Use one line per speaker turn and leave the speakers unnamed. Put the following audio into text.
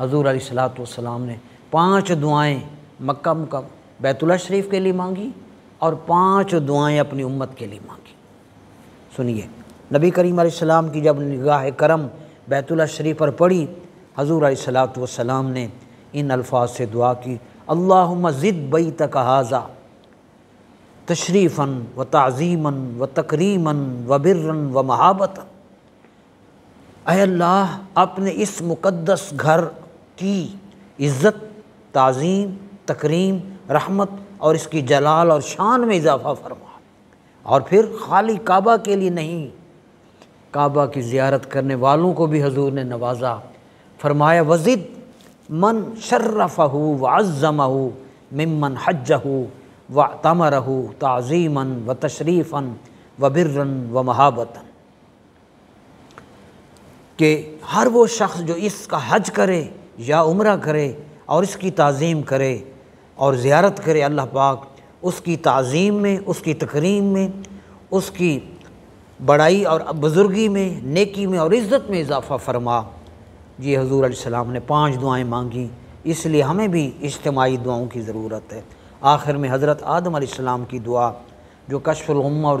حضور علیہ الصلوۃ والسلام نے پانچ دعائیں مکہ مکہ بیت اللہ شریف کے لیے مانگی اور پانچ دعائیں اپنی امت کے لیے مانگی۔ سنیے، نبی کریم علیہ السلام کی جب نگاہ کرم بیت اللہ شریف پر پڑی، حضور علیہ الصلوۃ والسلام نے ان الفاظ سے دعا کی، اللہم زد بیتک حاضہ تشریفاً و تعظیماً و تکریماً و برن و محابتاً اے اللہ اپنے اس مقدس گھر کی عزت، تعظیم، تکریم، رحمت اور اس کی جلال اور شان میں اضافہ فرما۔ اور پھر خالی کعبہ کے لیے نہیں، کعبہ کی زیارت کرنے والوں کو بھی حضور نے نوازا۔ فرمایا، وزد من شرفہ و عظمہ ممن حجہ و تمرہ تعظیماً و تشریفاً و برن و محابتاً کہ ہر وہ شخص جو اس کا حج کرے یا عمرہ کرے اور اس کی تعظیم کرے اور زیارت کرے اللہ پاک، اس کی تعظیم میں، اس کی تکریم میں، اس کی بڑائی اور بزرگی میں، نیکی میں اور عزت میں اضافہ فرما۔ یہ حضور علیہ السلام نے پانچ دعائیں مانگی اس لیے ہمیں بھی اجتماعی دعاؤں کی ضرورت ہے۔ آخر میں حضرت آدم علیہ السلام کی دعا، جو کشف الغمہ اور